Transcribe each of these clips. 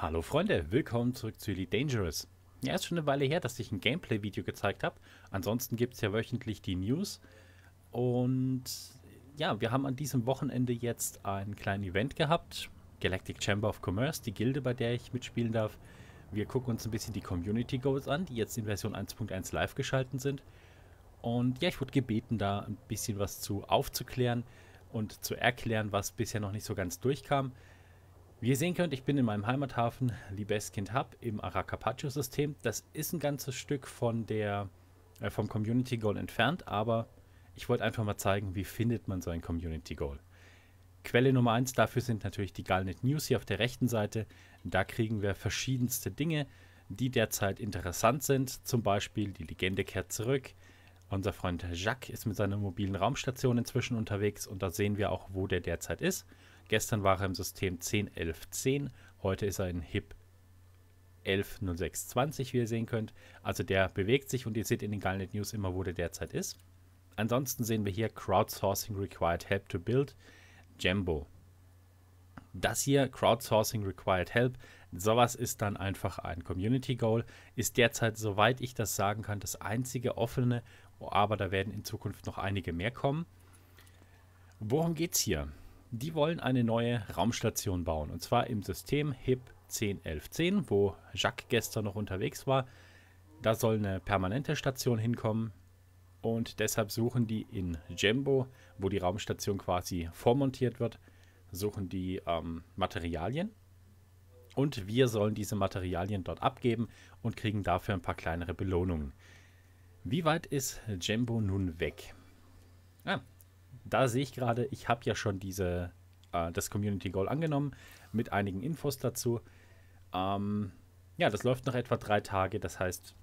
Hallo Freunde, willkommen zurück zu Elite Dangerous. Ja, ist schon eine Weile her, dass ich ein Gameplay-Video gezeigt habe. Ansonsten gibt es ja wöchentlich die News. Und ja, wir haben an diesem Wochenende jetzt ein kleines Event gehabt. Galactic Chamber of Commerce, die Gilde, bei der ich mitspielen darf. Wir gucken uns ein bisschen die Community Goals an, die jetzt in Version 1.1 live geschalten sind. Und ja, ich wurde gebeten, da ein bisschen was zu aufzuklären und zu erklären, was bisher noch nicht so ganz durchkam. Wie ihr sehen könnt, ich bin in meinem Heimathafen Libeskind Hub im Arakapacho-System. Das ist ein ganzes Stück von der, äh, vom Community Goal entfernt, aber ich wollte einfach mal zeigen, wie findet man so ein Community Goal. Quelle Nummer 1 dafür sind natürlich die Galnet News hier auf der rechten Seite. Da kriegen wir verschiedenste Dinge, die derzeit interessant sind. Zum Beispiel die Legende kehrt zurück. Unser Freund Jacques ist mit seiner mobilen Raumstation inzwischen unterwegs und da sehen wir auch, wo der derzeit ist. Gestern war er im System 10.11.10, heute ist er in HIP 11.06.20, wie ihr sehen könnt. Also der bewegt sich und ihr seht in den Galnet News immer, wo der derzeit ist. Ansonsten sehen wir hier Crowdsourcing Required Help to Build Jambo. Das hier, Crowdsourcing Required Help, sowas ist dann einfach ein Community Goal, ist derzeit, soweit ich das sagen kann, das einzige offene, aber da werden in Zukunft noch einige mehr kommen. Worum geht es hier? Die wollen eine neue Raumstation bauen. Und zwar im System HIP 101110, wo Jacques gestern noch unterwegs war. Da soll eine permanente Station hinkommen. Und deshalb suchen die in Jembo, wo die Raumstation quasi vormontiert wird, suchen die ähm, Materialien. Und wir sollen diese Materialien dort abgeben und kriegen dafür ein paar kleinere Belohnungen. Wie weit ist Jembo nun weg? Ah, da sehe ich gerade, ich habe ja schon diese, äh, das Community Goal angenommen mit einigen Infos dazu. Ähm, ja, das läuft noch etwa drei Tage. Das heißt,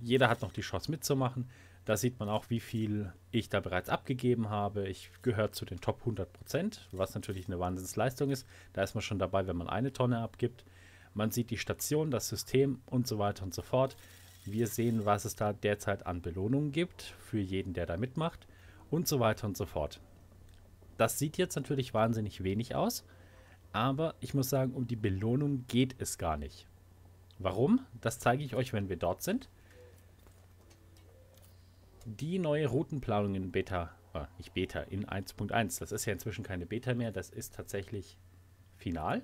jeder hat noch die Chance mitzumachen. Da sieht man auch, wie viel ich da bereits abgegeben habe. Ich gehöre zu den Top 100 Prozent, was natürlich eine Wahnsinnsleistung ist. Da ist man schon dabei, wenn man eine Tonne abgibt. Man sieht die Station, das System und so weiter und so fort. Wir sehen, was es da derzeit an Belohnungen gibt für jeden, der da mitmacht und so weiter und so fort. Das sieht jetzt natürlich wahnsinnig wenig aus, aber ich muss sagen, um die Belohnung geht es gar nicht. Warum? Das zeige ich euch, wenn wir dort sind. Die neue Routenplanung in Beta, äh, nicht Beta, in 1.1, das ist ja inzwischen keine Beta mehr, das ist tatsächlich final.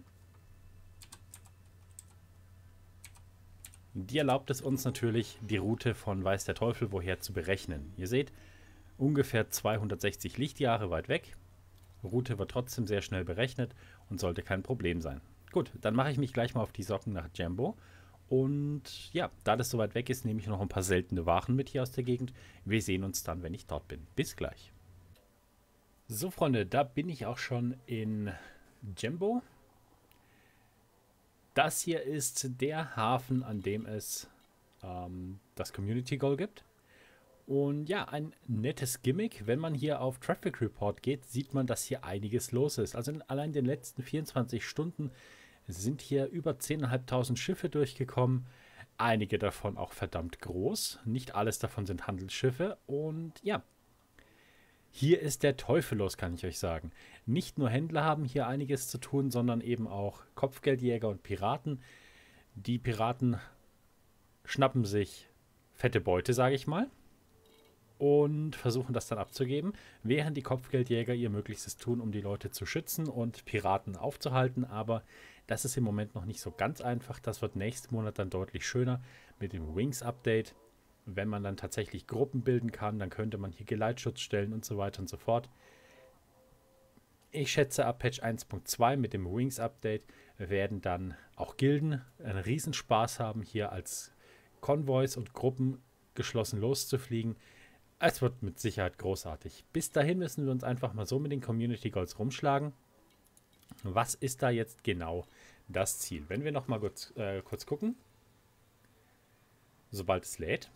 Die erlaubt es uns natürlich, die Route von Weiß der Teufel woher zu berechnen. Ihr seht, ungefähr 260 Lichtjahre weit weg. Route wird trotzdem sehr schnell berechnet und sollte kein Problem sein. Gut, dann mache ich mich gleich mal auf die Socken nach Jambo. Und ja, da das so weit weg ist, nehme ich noch ein paar seltene Waren mit hier aus der Gegend. Wir sehen uns dann, wenn ich dort bin. Bis gleich. So, Freunde, da bin ich auch schon in Jambo. Das hier ist der Hafen, an dem es ähm, das Community Goal gibt. Und ja, ein nettes Gimmick. Wenn man hier auf Traffic Report geht, sieht man, dass hier einiges los ist. Also in allein den letzten 24 Stunden sind hier über 10.500 Schiffe durchgekommen. Einige davon auch verdammt groß. Nicht alles davon sind Handelsschiffe. Und ja, hier ist der Teufel los, kann ich euch sagen. Nicht nur Händler haben hier einiges zu tun, sondern eben auch Kopfgeldjäger und Piraten. Die Piraten schnappen sich fette Beute, sage ich mal und versuchen das dann abzugeben, während die Kopfgeldjäger ihr Möglichstes tun, um die Leute zu schützen und Piraten aufzuhalten. Aber das ist im Moment noch nicht so ganz einfach. Das wird nächsten Monat dann deutlich schöner mit dem Wings-Update. Wenn man dann tatsächlich Gruppen bilden kann, dann könnte man hier Geleitschutz stellen und so weiter und so fort. Ich schätze, ab Patch 1.2 mit dem Wings-Update werden dann auch Gilden einen Riesenspaß haben, hier als Konvois und Gruppen geschlossen loszufliegen. Es wird mit Sicherheit großartig. Bis dahin müssen wir uns einfach mal so mit den Community Goals rumschlagen. Was ist da jetzt genau das Ziel? Wenn wir noch mal kurz, äh, kurz gucken. Sobald es lädt.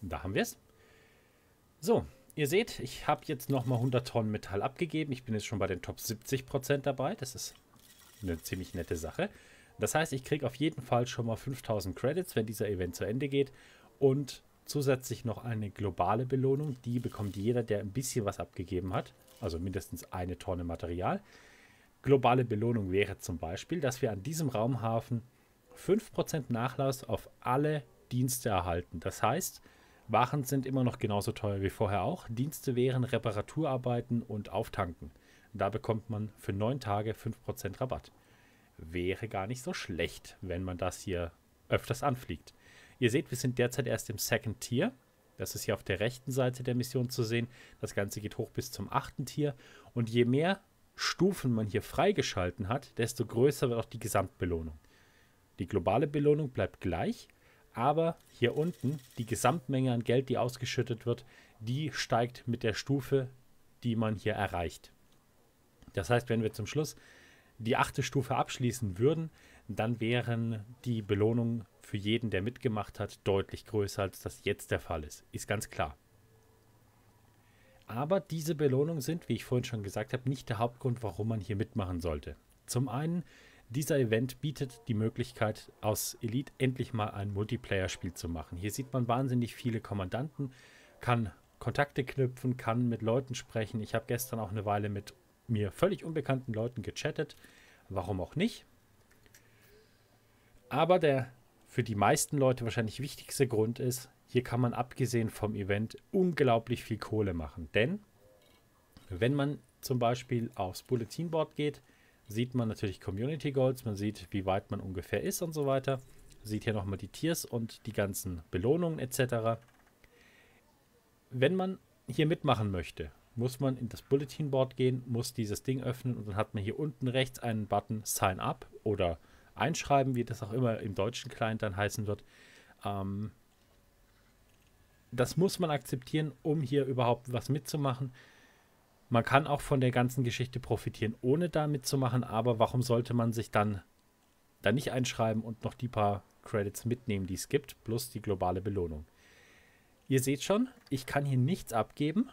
Da haben wir es. So, ihr seht, ich habe jetzt noch mal 100 Tonnen Metall abgegeben. Ich bin jetzt schon bei den Top 70% dabei. Das ist eine ziemlich nette Sache. Das heißt, ich kriege auf jeden Fall schon mal 5000 Credits, wenn dieser Event zu Ende geht. Und zusätzlich noch eine globale Belohnung. Die bekommt jeder, der ein bisschen was abgegeben hat. also mindestens eine Tonne Material. Globale Belohnung wäre zum Beispiel, dass wir an diesem Raumhafen 5% Nachlass auf alle Dienste erhalten. Das heißt, Waren sind immer noch genauso teuer wie vorher auch. Dienste wären Reparaturarbeiten und Auftanken. Da bekommt man für 9 Tage 5% Rabatt. Wäre gar nicht so schlecht, wenn man das hier öfters anfliegt. Ihr seht, wir sind derzeit erst im Second Tier. Das ist hier auf der rechten Seite der Mission zu sehen. Das Ganze geht hoch bis zum achten Tier. Und je mehr Stufen man hier freigeschalten hat, desto größer wird auch die Gesamtbelohnung. Die globale Belohnung bleibt gleich, aber hier unten die Gesamtmenge an Geld, die ausgeschüttet wird, die steigt mit der Stufe, die man hier erreicht. Das heißt, wenn wir zum Schluss die achte Stufe abschließen würden, dann wären die Belohnungen für jeden, der mitgemacht hat, deutlich größer, als das jetzt der Fall ist. Ist ganz klar. Aber diese Belohnungen sind, wie ich vorhin schon gesagt habe, nicht der Hauptgrund, warum man hier mitmachen sollte. Zum einen, dieser Event bietet die Möglichkeit, aus Elite endlich mal ein Multiplayer-Spiel zu machen. Hier sieht man wahnsinnig viele Kommandanten, kann Kontakte knüpfen, kann mit Leuten sprechen. Ich habe gestern auch eine Weile mit mir völlig unbekannten Leuten gechattet. Warum auch nicht? Aber der für die meisten Leute wahrscheinlich wichtigste Grund ist, hier kann man abgesehen vom Event unglaublich viel Kohle machen. Denn wenn man zum Beispiel aufs Bulletinboard geht, sieht man natürlich Community Goals, man sieht, wie weit man ungefähr ist und so weiter. Sieht hier nochmal die Tiers und die ganzen Belohnungen etc. Wenn man hier mitmachen möchte, muss man in das Bulletinboard gehen, muss dieses Ding öffnen und dann hat man hier unten rechts einen Button Sign Up oder Einschreiben, wie das auch immer im deutschen Client dann heißen wird. Ähm, das muss man akzeptieren, um hier überhaupt was mitzumachen. Man kann auch von der ganzen Geschichte profitieren, ohne da mitzumachen, aber warum sollte man sich dann da nicht einschreiben und noch die paar Credits mitnehmen, die es gibt, plus die globale Belohnung? Ihr seht schon, ich kann hier nichts abgeben.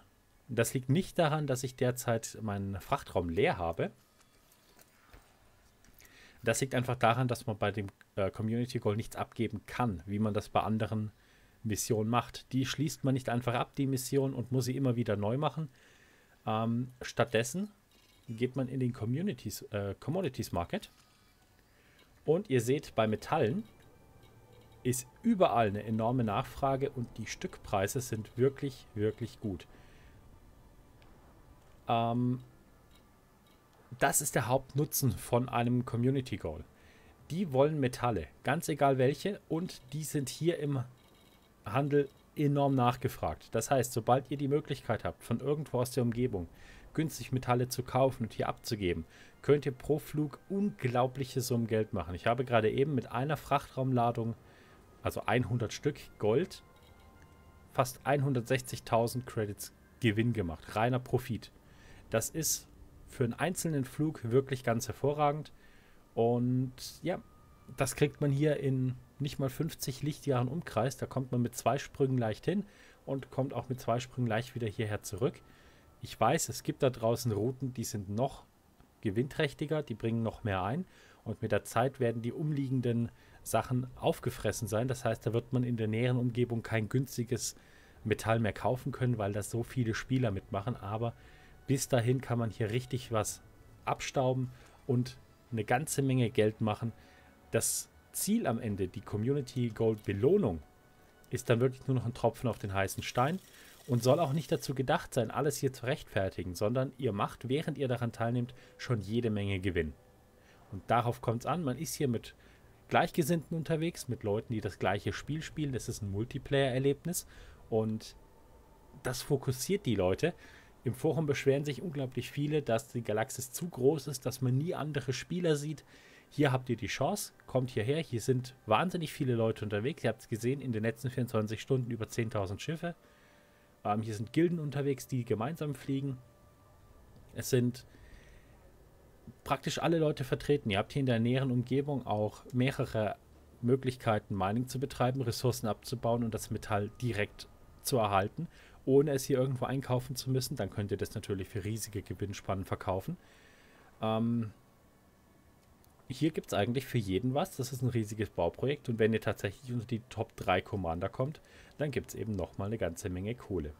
Das liegt nicht daran, dass ich derzeit meinen Frachtraum leer habe. Das liegt einfach daran, dass man bei dem äh, Community Goal nichts abgeben kann, wie man das bei anderen Missionen macht. Die schließt man nicht einfach ab, die Mission, und muss sie immer wieder neu machen. Ähm, stattdessen geht man in den Communities, äh, Commodities Market. Und ihr seht, bei Metallen ist überall eine enorme Nachfrage und die Stückpreise sind wirklich, wirklich gut. Ähm, das ist der Hauptnutzen von einem Community Goal. Die wollen Metalle, ganz egal welche, und die sind hier im Handel enorm nachgefragt. Das heißt, sobald ihr die Möglichkeit habt, von irgendwo aus der Umgebung günstig Metalle zu kaufen und hier abzugeben, könnt ihr pro Flug unglaubliche Summen Geld machen. Ich habe gerade eben mit einer Frachtraumladung, also 100 Stück Gold, fast 160.000 Credits Gewinn gemacht. Reiner Profit. Das ist für einen einzelnen Flug wirklich ganz hervorragend. Und ja, das kriegt man hier in nicht mal 50 Lichtjahren Umkreis. Da kommt man mit zwei Sprüngen leicht hin und kommt auch mit zwei Sprüngen leicht wieder hierher zurück. Ich weiß, es gibt da draußen Routen, die sind noch gewinnträchtiger, die bringen noch mehr ein. Und mit der Zeit werden die umliegenden Sachen aufgefressen sein. Das heißt, da wird man in der näheren Umgebung kein günstiges Metall mehr kaufen können, weil da so viele Spieler mitmachen. Aber bis dahin kann man hier richtig was abstauben und eine ganze Menge Geld machen. Das Ziel am Ende, die Community Gold Belohnung, ist dann wirklich nur noch ein Tropfen auf den heißen Stein und soll auch nicht dazu gedacht sein, alles hier zu rechtfertigen, sondern ihr macht, während ihr daran teilnehmt, schon jede Menge Gewinn. Und darauf kommt es an, man ist hier mit Gleichgesinnten unterwegs, mit Leuten, die das gleiche Spiel spielen. Das ist ein Multiplayer-Erlebnis und das fokussiert die Leute. Im Forum beschweren sich unglaublich viele, dass die Galaxis zu groß ist, dass man nie andere Spieler sieht. Hier habt ihr die Chance, kommt hierher. Hier sind wahnsinnig viele Leute unterwegs. Ihr habt es gesehen, in den letzten 24 Stunden über 10.000 Schiffe. Ähm, hier sind Gilden unterwegs, die gemeinsam fliegen. Es sind praktisch alle Leute vertreten. Ihr habt hier in der näheren Umgebung auch mehrere Möglichkeiten, Mining zu betreiben, Ressourcen abzubauen und das Metall direkt zu erhalten ohne es hier irgendwo einkaufen zu müssen. Dann könnt ihr das natürlich für riesige Gewinnspannen verkaufen. Ähm, hier gibt es eigentlich für jeden was. Das ist ein riesiges Bauprojekt. Und wenn ihr tatsächlich unter die Top 3 Commander kommt, dann gibt es eben nochmal eine ganze Menge Kohle.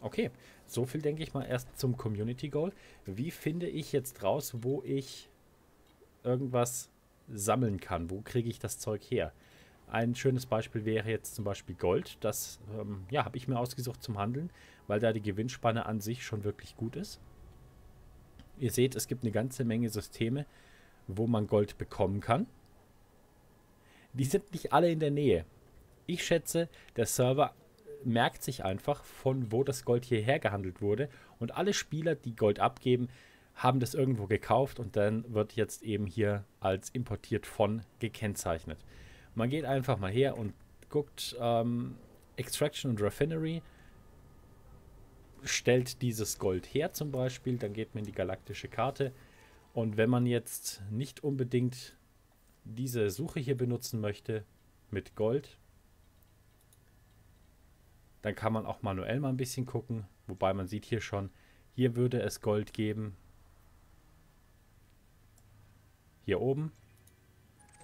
Okay, so viel denke ich mal erst zum Community Goal. Wie finde ich jetzt raus, wo ich irgendwas sammeln kann? Wo kriege ich das Zeug her? Ein schönes Beispiel wäre jetzt zum Beispiel Gold. Das ähm, ja, habe ich mir ausgesucht zum Handeln, weil da die Gewinnspanne an sich schon wirklich gut ist. Ihr seht, es gibt eine ganze Menge Systeme, wo man Gold bekommen kann. Die sind nicht alle in der Nähe. Ich schätze, der Server merkt sich einfach, von wo das Gold hierher gehandelt wurde. Und alle Spieler, die Gold abgeben, haben das irgendwo gekauft und dann wird jetzt eben hier als importiert von gekennzeichnet. Man geht einfach mal her und guckt ähm, Extraction und Raffinery, stellt dieses Gold her zum Beispiel, dann geht man in die galaktische Karte. Und wenn man jetzt nicht unbedingt diese Suche hier benutzen möchte mit Gold, dann kann man auch manuell mal ein bisschen gucken, wobei man sieht hier schon, hier würde es Gold geben. Hier oben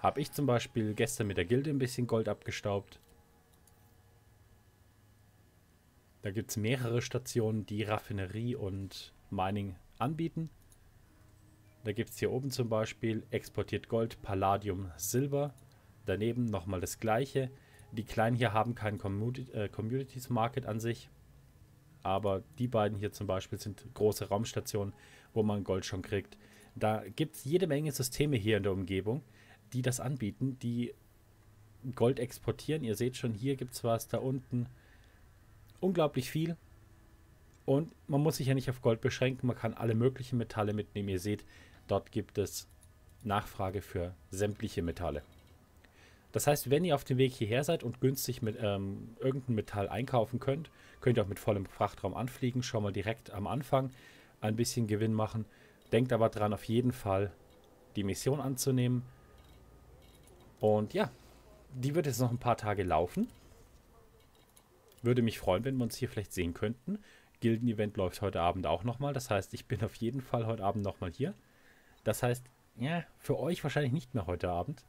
habe ich zum Beispiel gestern mit der Gilde ein bisschen Gold abgestaubt. Da gibt es mehrere Stationen, die Raffinerie und Mining anbieten. Da gibt es hier oben zum Beispiel exportiert Gold, Palladium, Silber. Daneben nochmal das gleiche. Die kleinen hier haben keinen äh, Communities Market an sich. Aber die beiden hier zum Beispiel sind große Raumstationen, wo man Gold schon kriegt. Da gibt es jede Menge Systeme hier in der Umgebung, die das anbieten, die Gold exportieren. Ihr seht schon, hier gibt es was, da unten. Unglaublich viel. Und man muss sich ja nicht auf Gold beschränken, man kann alle möglichen Metalle mitnehmen. Ihr seht, dort gibt es Nachfrage für sämtliche Metalle. Das heißt, wenn ihr auf dem Weg hierher seid und günstig mit ähm, irgendeinem Metall einkaufen könnt, könnt ihr auch mit vollem Frachtraum anfliegen. Schon mal direkt am Anfang ein bisschen Gewinn machen. Denkt aber dran, auf jeden Fall die Mission anzunehmen. Und ja, die wird jetzt noch ein paar Tage laufen. Würde mich freuen, wenn wir uns hier vielleicht sehen könnten. Gilden-Event läuft heute Abend auch nochmal. Das heißt, ich bin auf jeden Fall heute Abend nochmal hier. Das heißt, ja, für euch wahrscheinlich nicht mehr heute Abend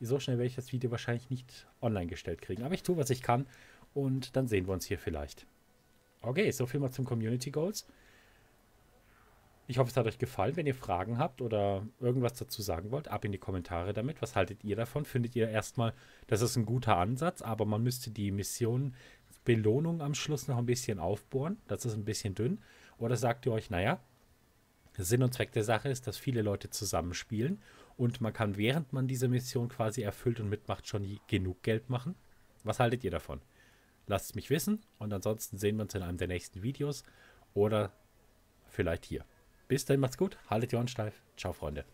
so schnell werde ich das Video wahrscheinlich nicht online gestellt kriegen. Aber ich tue, was ich kann und dann sehen wir uns hier vielleicht. Okay, so viel mal zum Community Goals. Ich hoffe, es hat euch gefallen. Wenn ihr Fragen habt oder irgendwas dazu sagen wollt, ab in die Kommentare damit. Was haltet ihr davon? Findet ihr erstmal, das ist ein guter Ansatz, aber man müsste die Mission Belohnung am Schluss noch ein bisschen aufbohren? Das ist ein bisschen dünn. Oder sagt ihr euch, naja, Sinn und Zweck der Sache ist, dass viele Leute zusammenspielen und man kann, während man diese Mission quasi erfüllt und mitmacht, schon genug Geld machen. Was haltet ihr davon? Lasst es mich wissen und ansonsten sehen wir uns in einem der nächsten Videos oder vielleicht hier. Bis dann, macht's gut, haltet die Ohren steif. Ciao, Freunde.